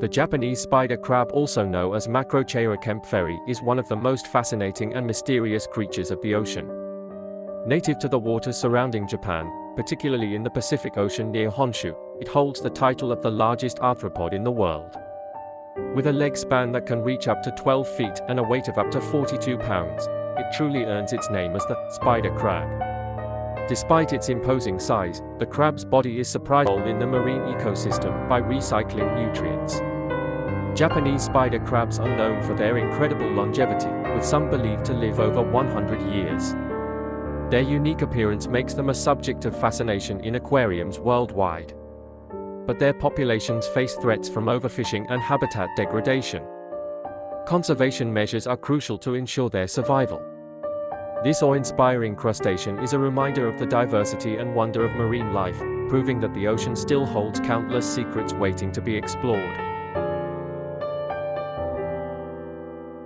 The Japanese spider crab also known as Macrocheira kaempferi is one of the most fascinating and mysterious creatures of the ocean. Native to the waters surrounding Japan, particularly in the Pacific Ocean near Honshu, it holds the title of the largest arthropod in the world. With a leg span that can reach up to 12 feet and a weight of up to 42 pounds, it truly earns its name as the spider crab. Despite its imposing size, the crab's body is surprising in the marine ecosystem by recycling nutrients. Japanese spider crabs are known for their incredible longevity, with some believed to live over 100 years. Their unique appearance makes them a subject of fascination in aquariums worldwide. But their populations face threats from overfishing and habitat degradation. Conservation measures are crucial to ensure their survival. This awe-inspiring crustacean is a reminder of the diversity and wonder of marine life, proving that the ocean still holds countless secrets waiting to be explored.